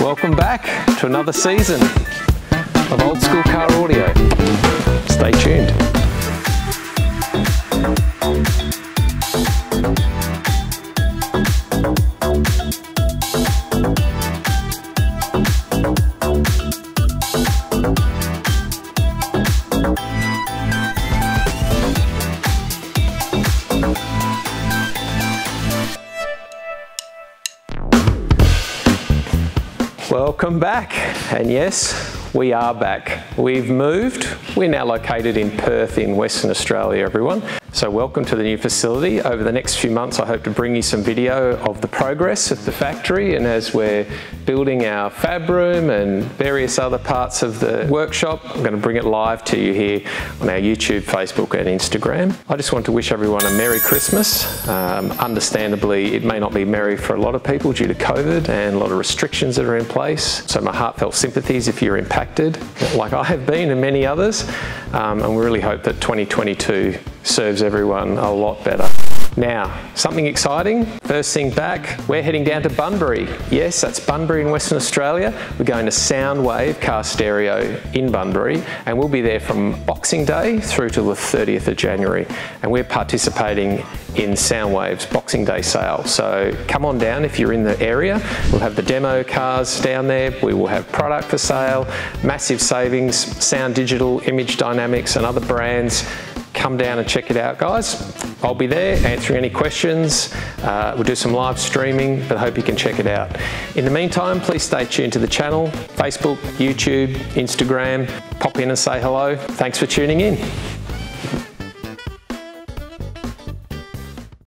Welcome back to another season of Old School Car Audio. Stay tuned. Welcome back. And yes, we are back. We've moved. We're now located in Perth in Western Australia, everyone. So welcome to the new facility. Over the next few months, I hope to bring you some video of the progress at the factory and as we're building our fab room and various other parts of the workshop, I'm going to bring it live to you here on our YouTube, Facebook and Instagram. I just want to wish everyone a Merry Christmas. Um, understandably, it may not be merry for a lot of people due to COVID and a lot of restrictions that are in place. So my heartfelt sympathies if you're impacted, like I have been and many others. Um, and we really hope that 2022 serves everyone a lot better. Now, something exciting. First thing back, we're heading down to Bunbury. Yes, that's Bunbury in Western Australia. We're going to Soundwave Car Stereo in Bunbury, and we'll be there from Boxing Day through to the 30th of January. And we're participating in Soundwave's Boxing Day sale. So come on down if you're in the area. We'll have the demo cars down there. We will have product for sale, massive savings, Soundigital, image dynamics, and other brands come down and check it out, guys. I'll be there answering any questions. Uh, we'll do some live streaming, but I hope you can check it out. In the meantime, please stay tuned to the channel, Facebook, YouTube, Instagram. Pop in and say hello. Thanks for tuning in.